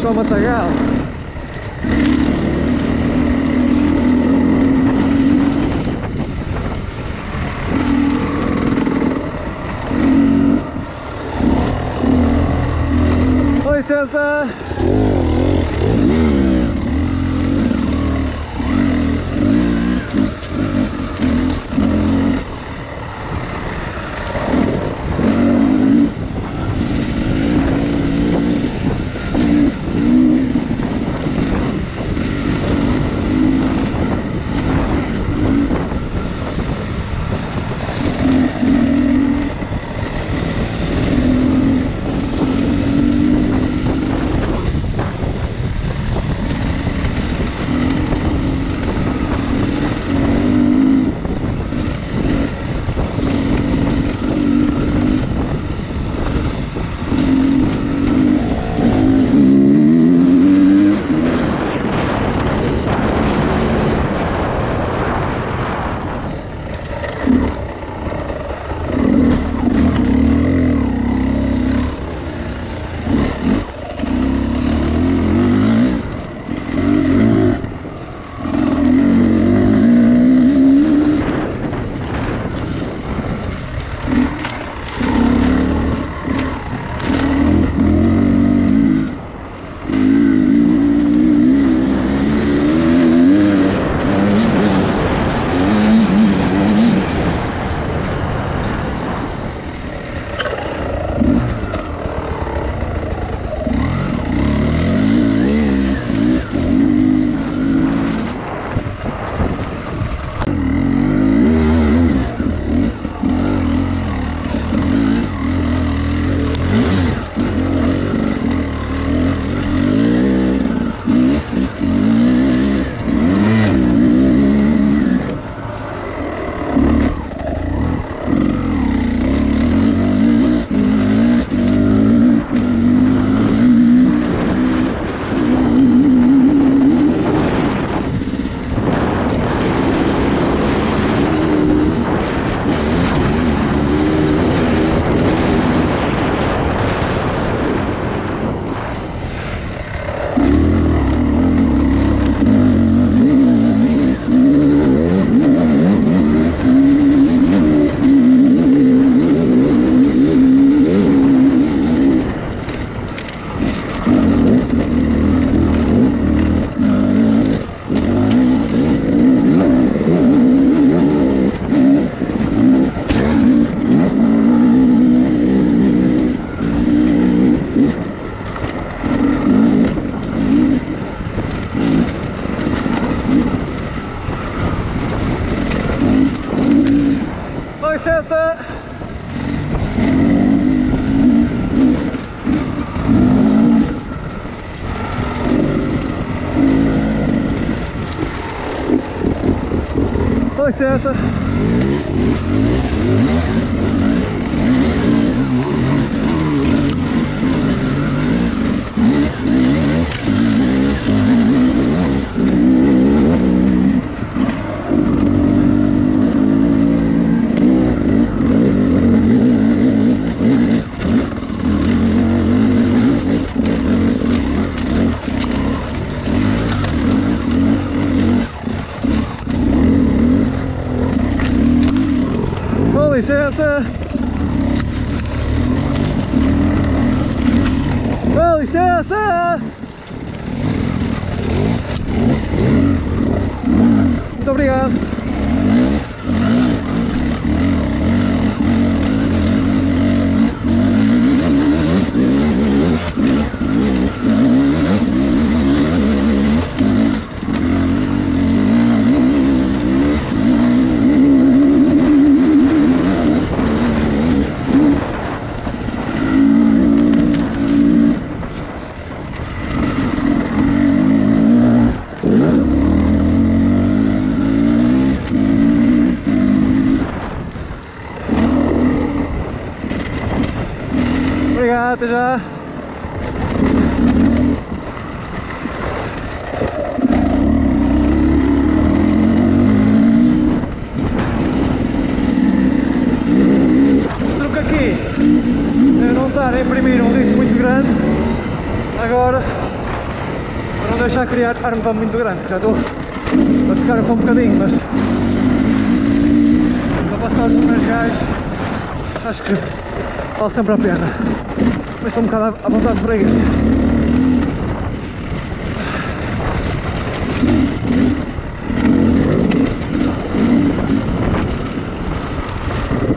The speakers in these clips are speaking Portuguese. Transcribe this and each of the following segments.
Só matagal. Até já. Truque aqui, não estar a imprimir um disco muito grande, agora Para não deixar criar arma muito grande, já estou a ficar com um bocadinho, mas para passar os primeiros gajos acho que vale sempre a pena. Mas estou um bocado à vontade para isso.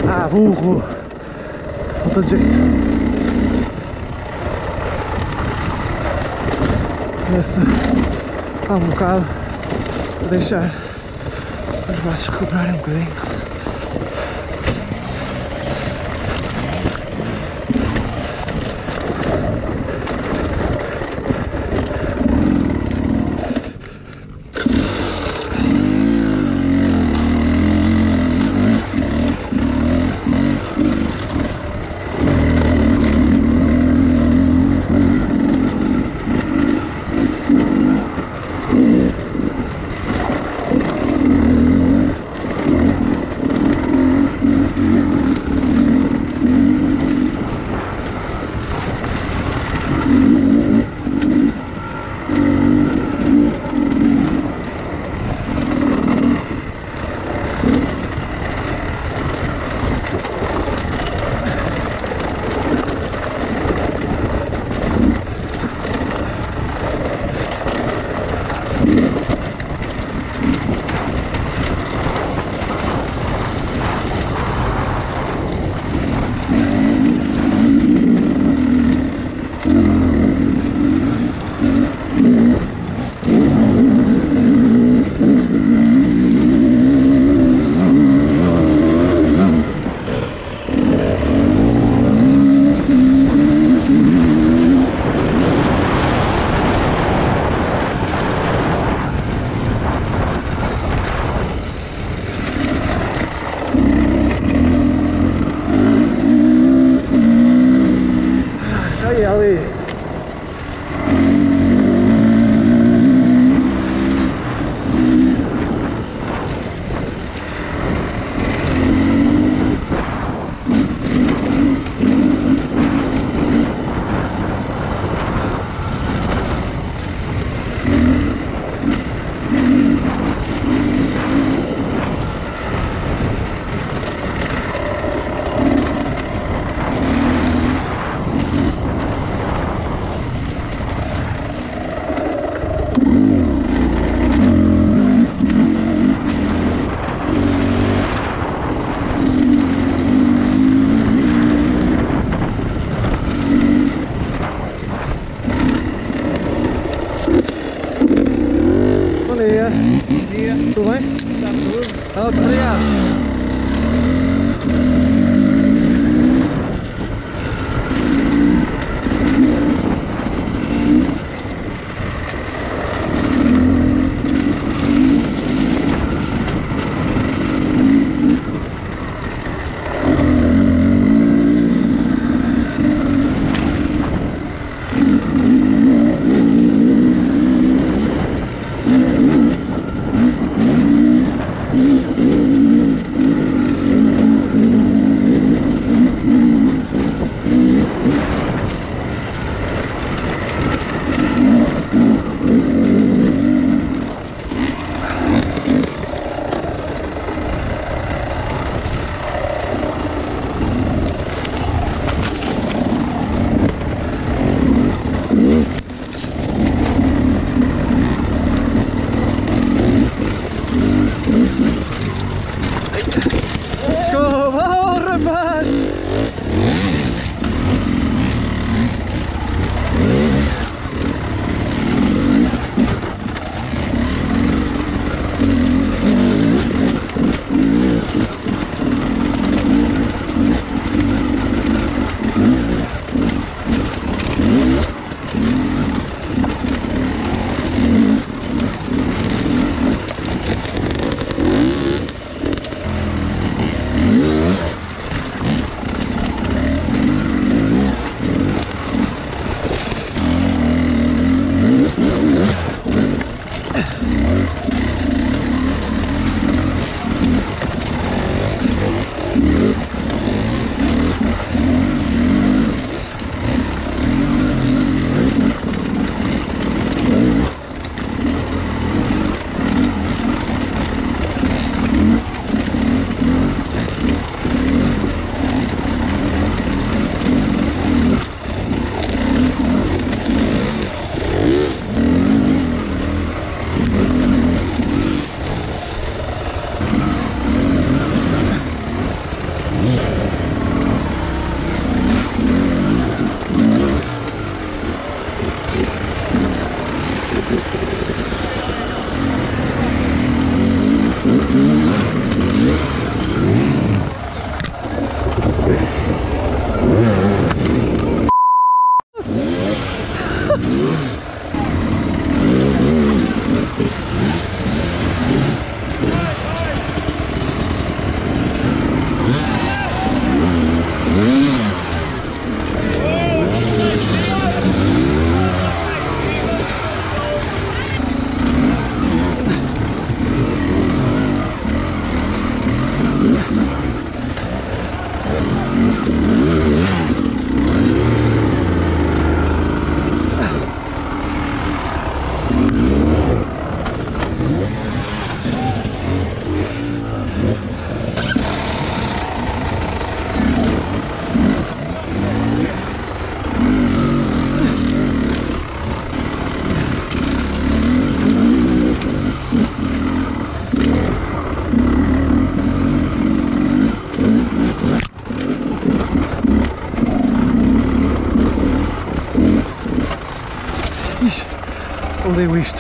Ah, burro! Falta de jeito. Esse há um bocado vou deixar os braços recuperarem um bocadinho. Odeio isto.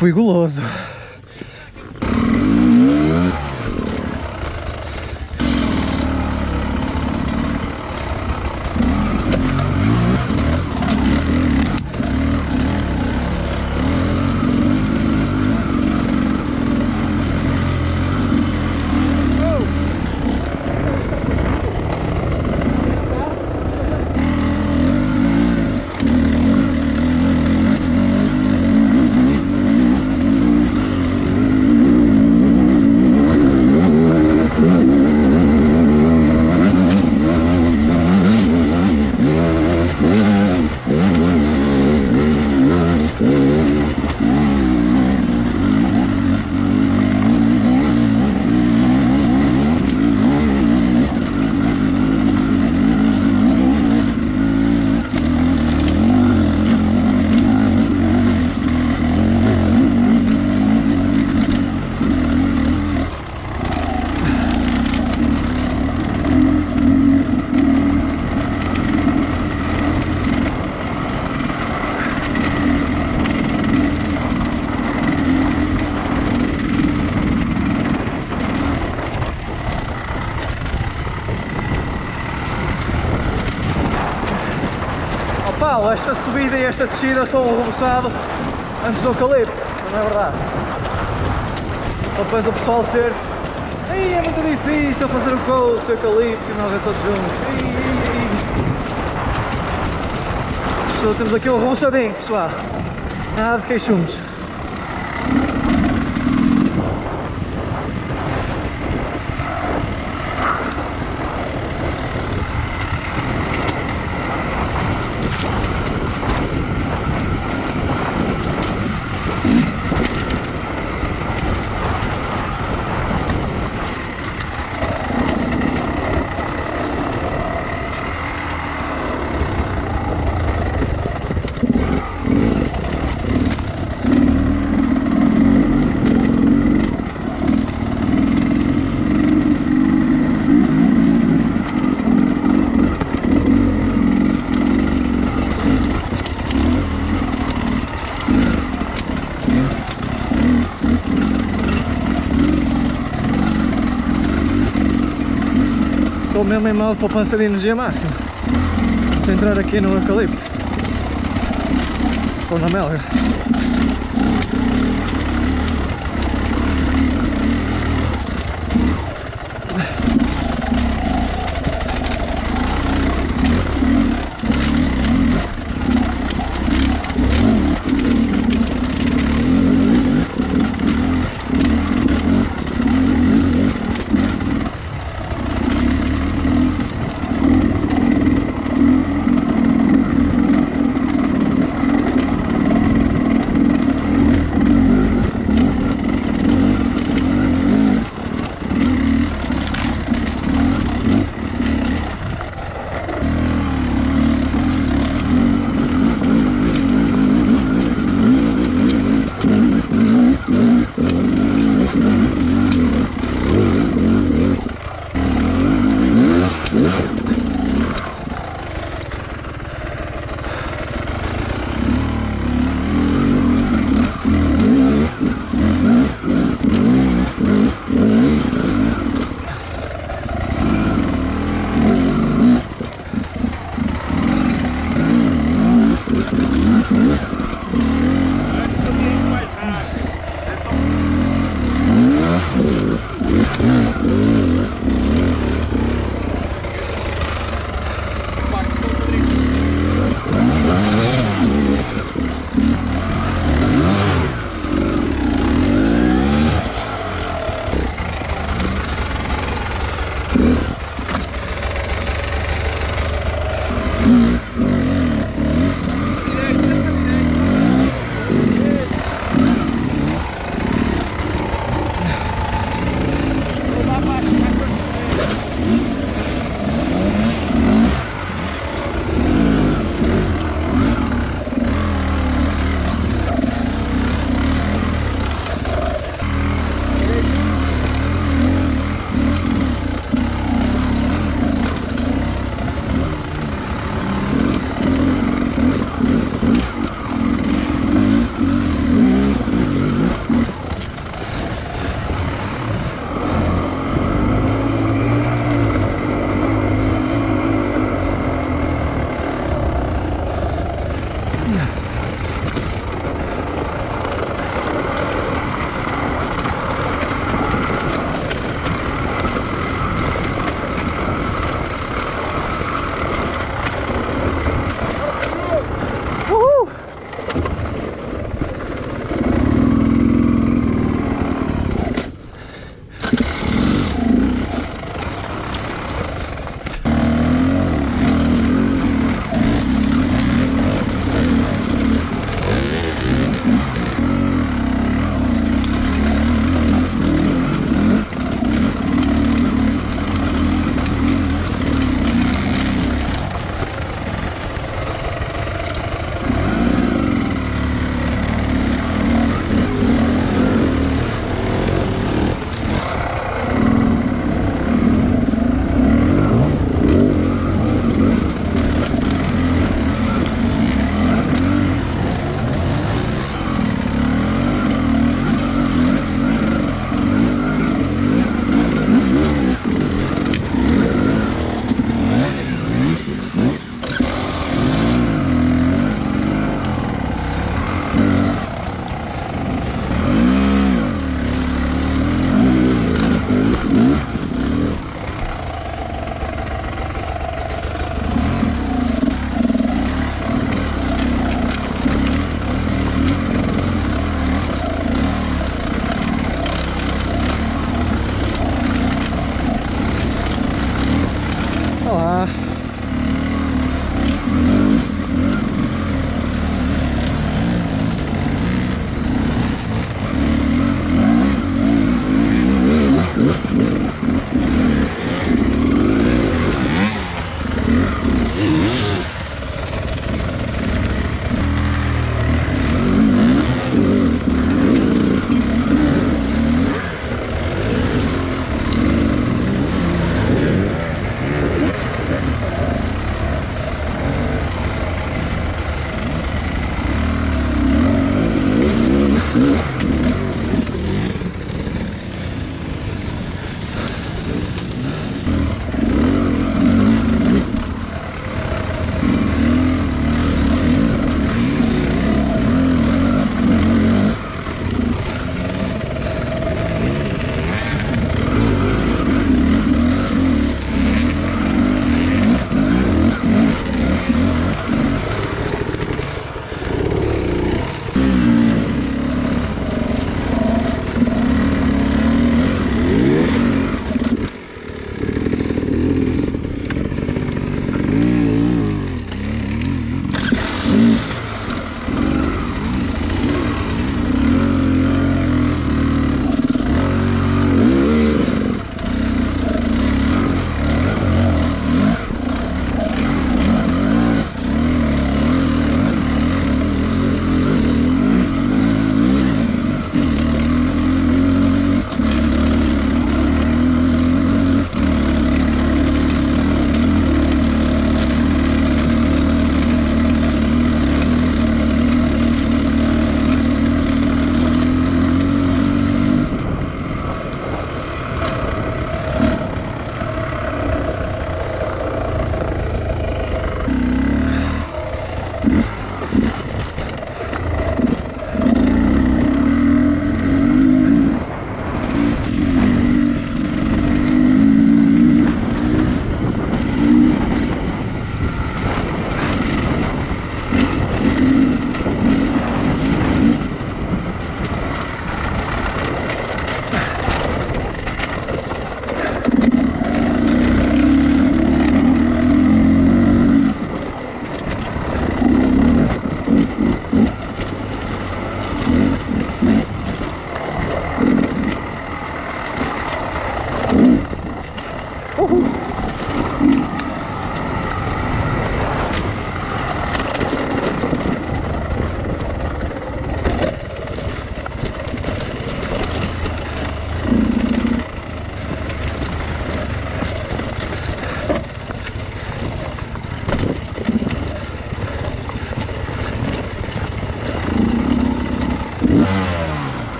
Fui guloso. Paulo, esta subida e esta descida são um reboçado antes do eucalipto, não é verdade? Só depois o pessoal dizer Ei, é muito difícil fazer o coast, o eucalipto e nós é todos juntos. Ei, ei, ei. Só temos aqui um reboçadinho, pessoal. Nada de queixumes. estou mesmo em mal de poupança de energia máxima. Se entrar aqui no eucalipto. Ou na melga.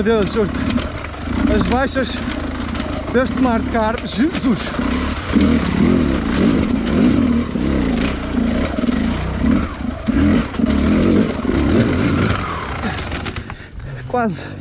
Meu Deus, juro As baixas deste Smart Car, Jesus! Quase!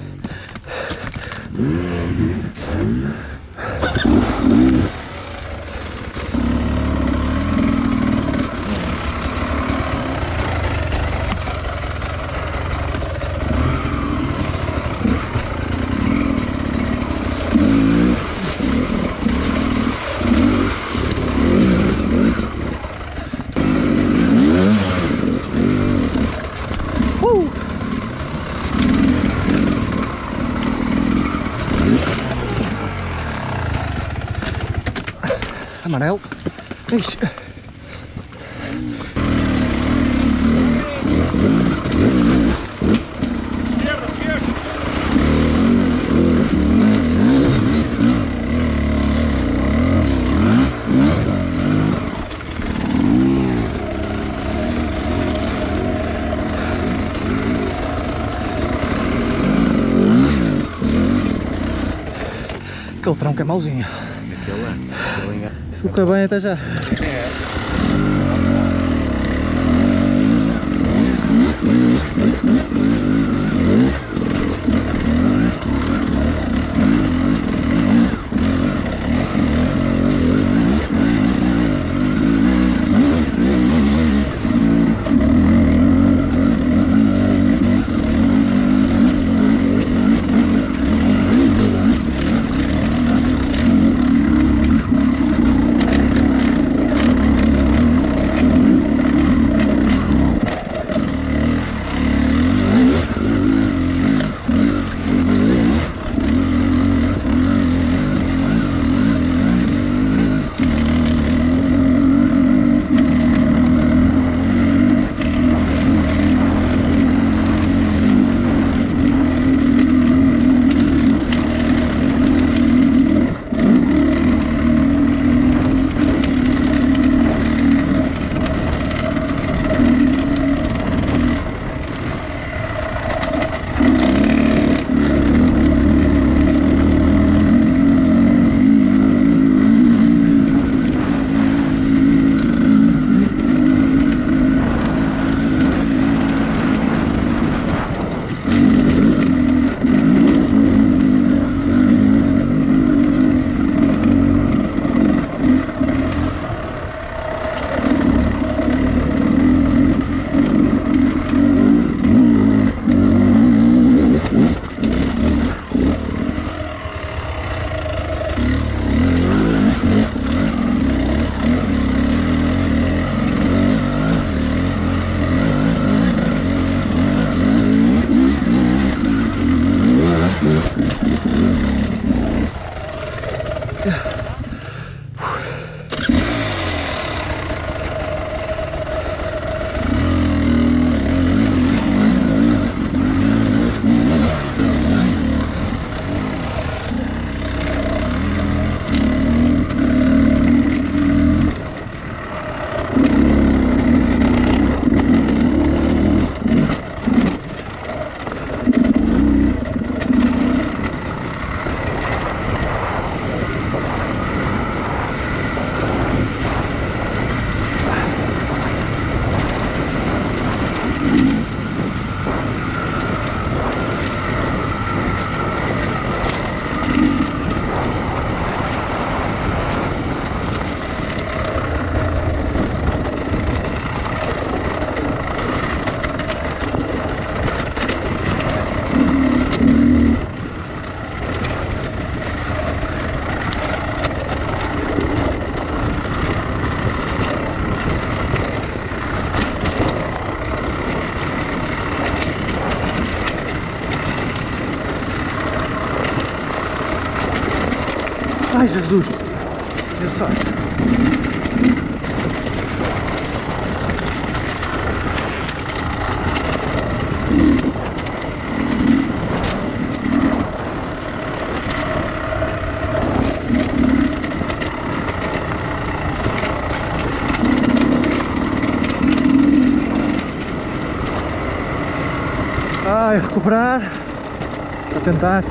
Amarelo. Ixi. Aquele tronco é mauzinho. Fica bem até já. É. recuperar. A tentar.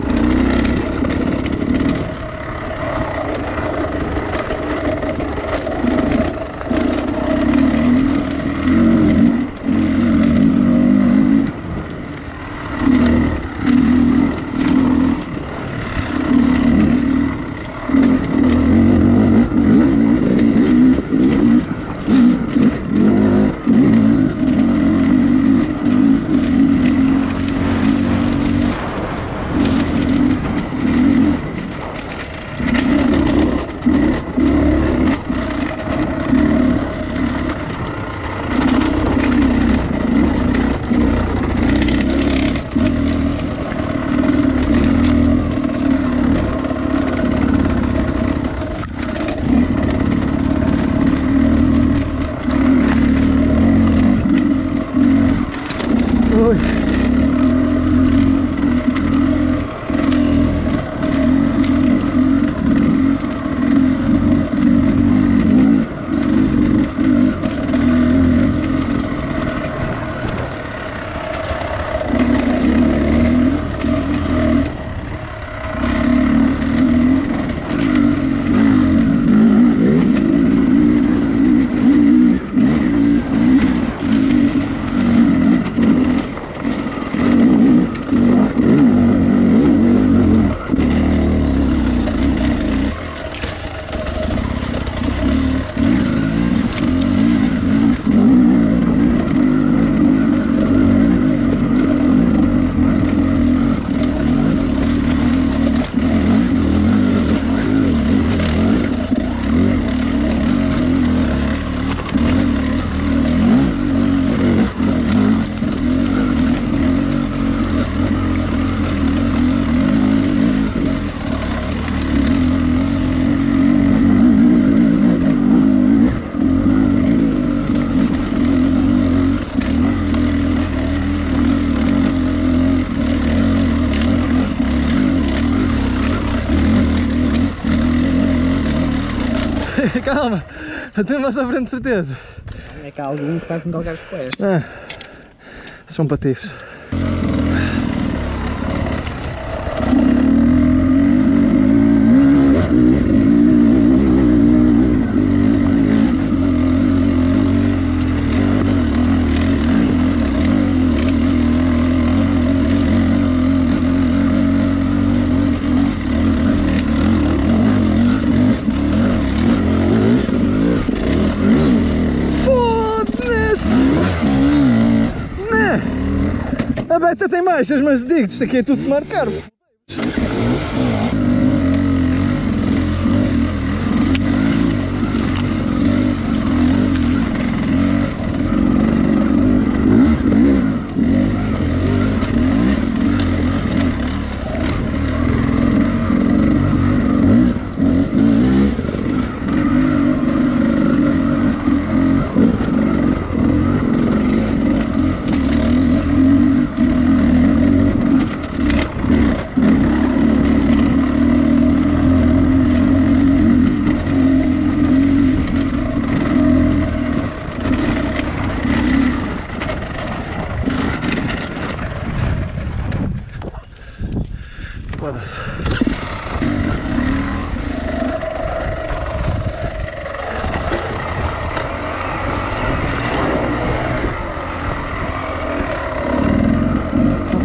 Eu tenho mais à frente certeza. É que há alguns quase me calcar os pés. Ah, são patifes. Foda-se! Né? A baixas, mas digo isto aqui é tudo smart car.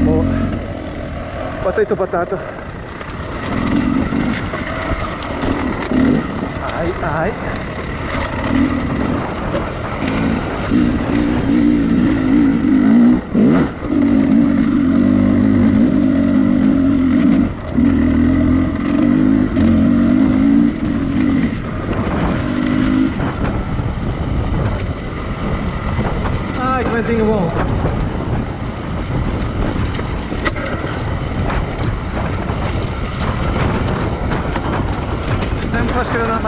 Boa. Potato, potato. Ai, ai. I think it won't. Fast kunnen naar.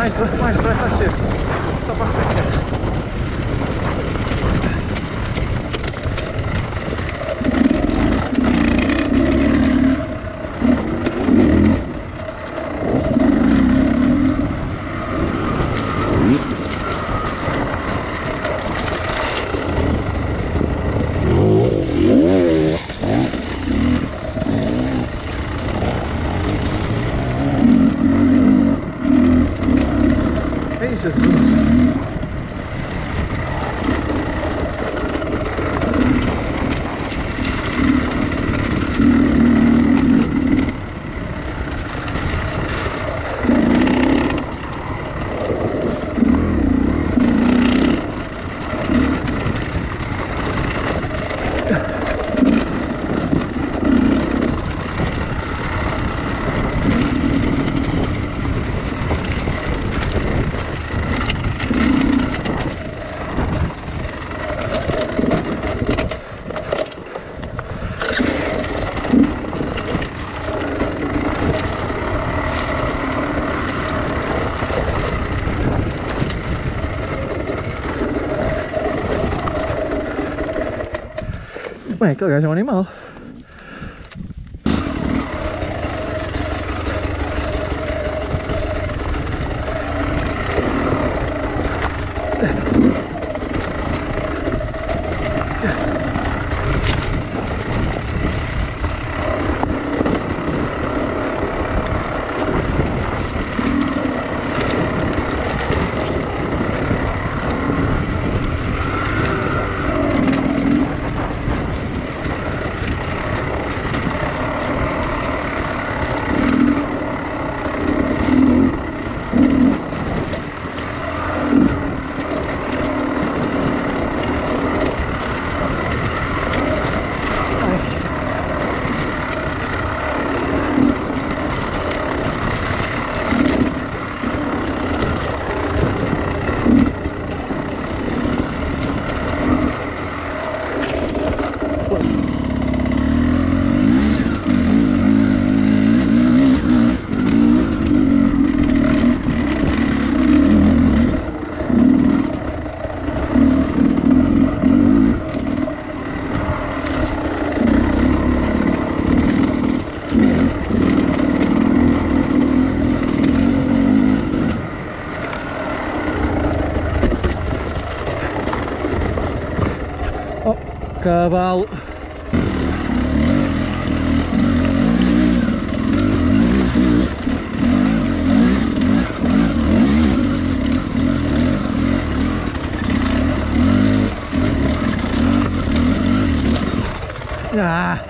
Bem, aquele gajo é um animal. Oh, cavalo. Ah.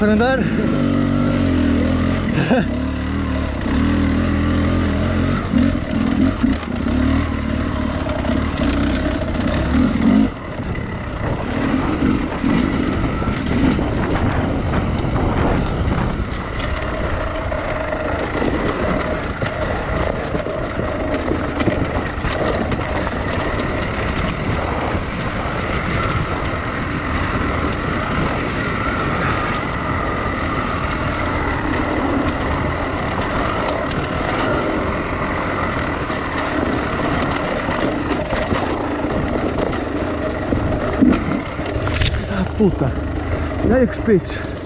Passar puta. E aí, que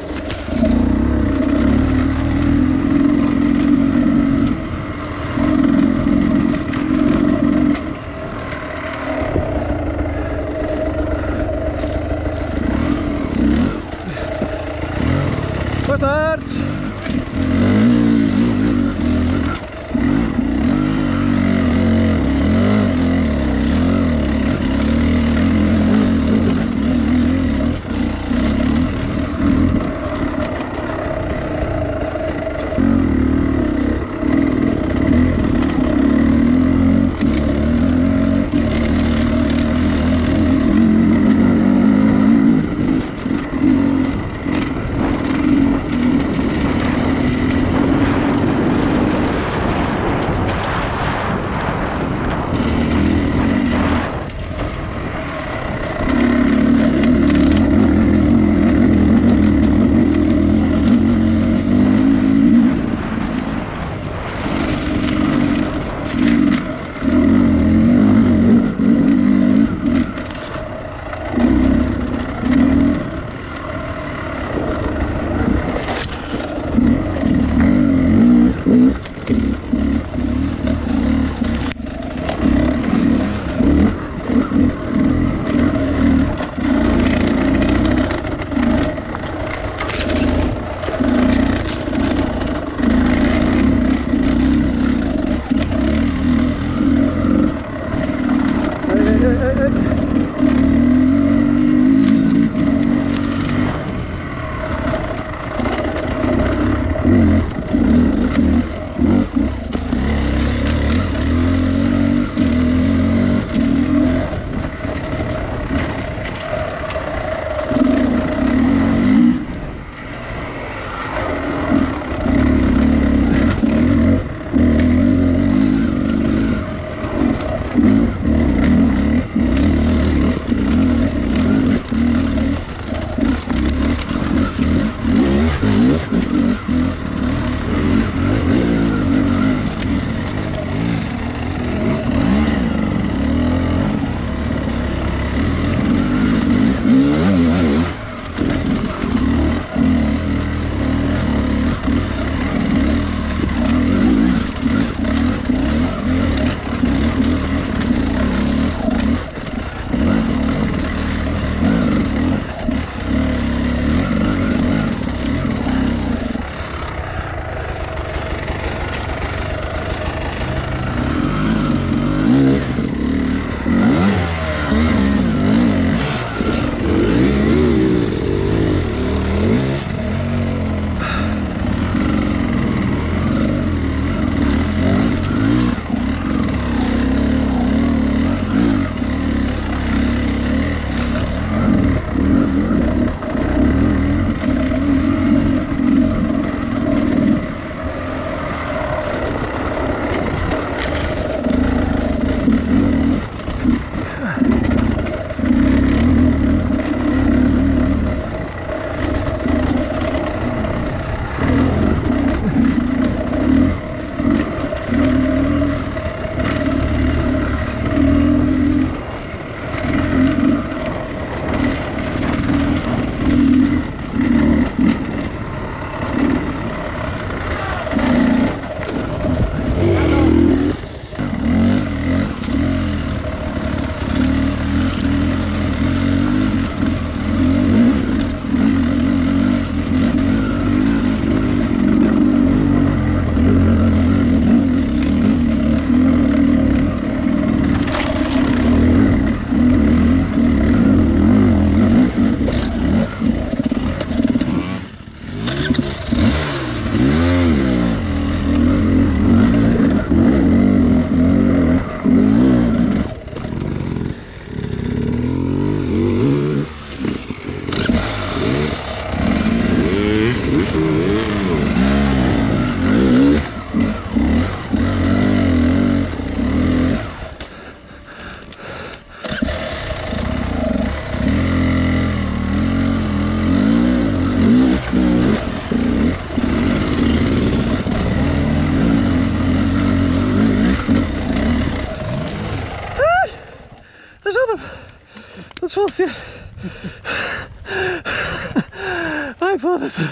foda-se.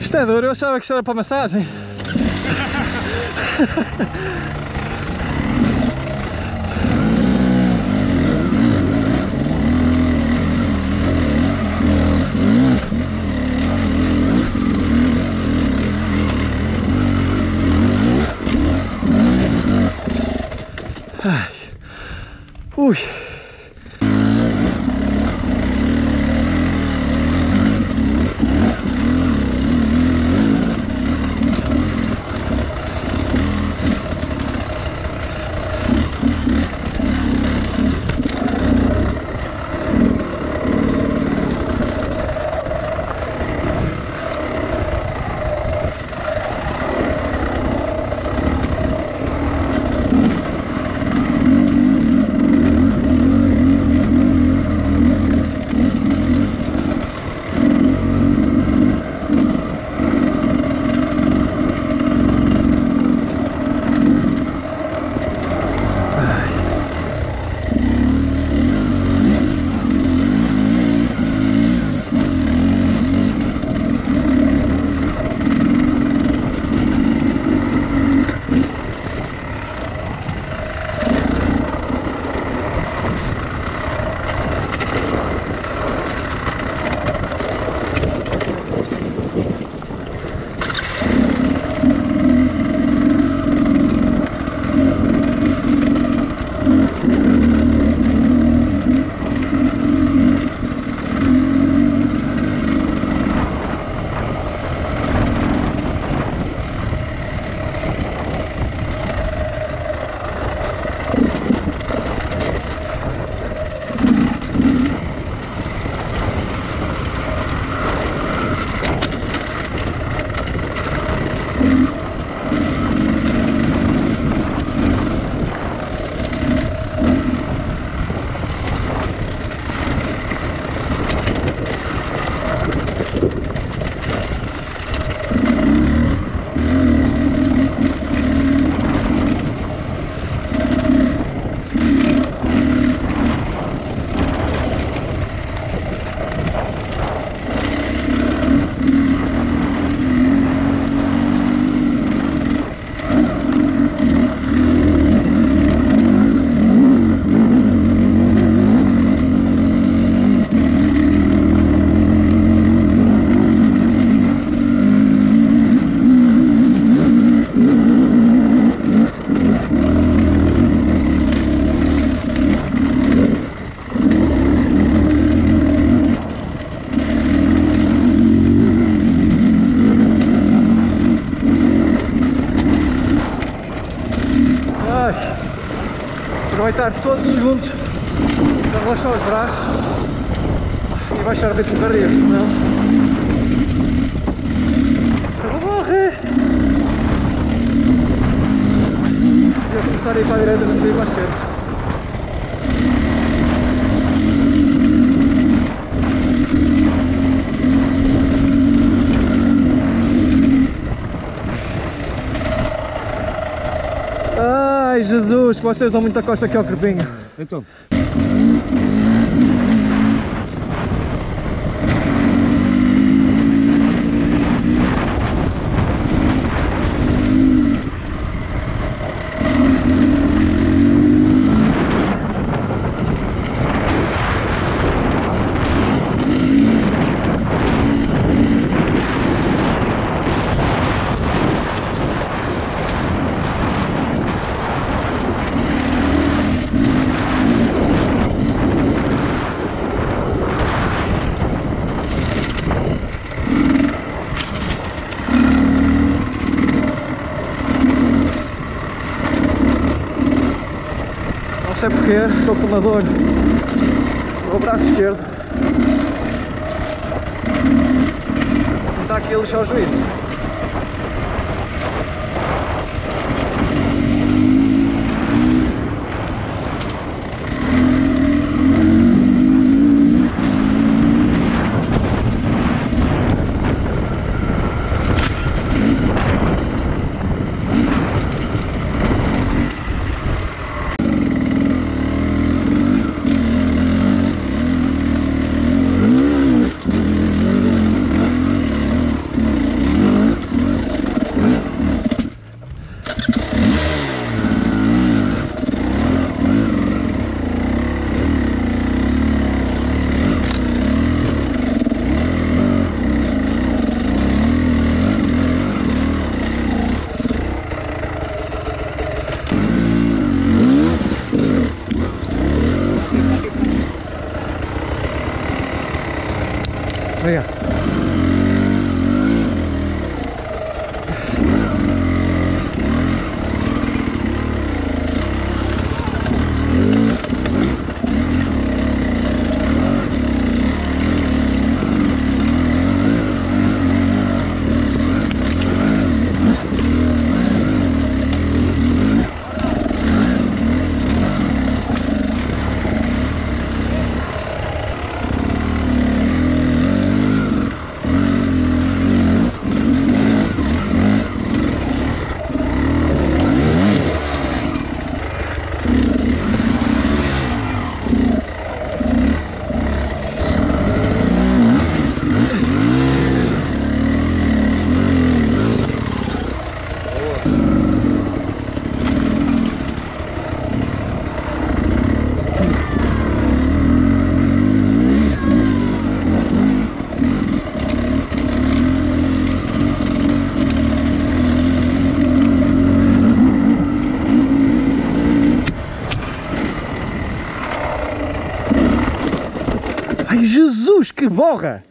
Isto é duro, eu achava que isto era para massagem. Aproveitar todos os segundos para relaxar os braços e baixar o ritmo cardíaco, senão eu vou morrer. E eu começar a ir para a direita, não para a esquerda. Ai Jesus, vocês dão muita costa aqui ao crepinho. Então, Não sei porquê, estou com uma dor no braço esquerdo. Não está aqui a lixar o juízo. Que borra!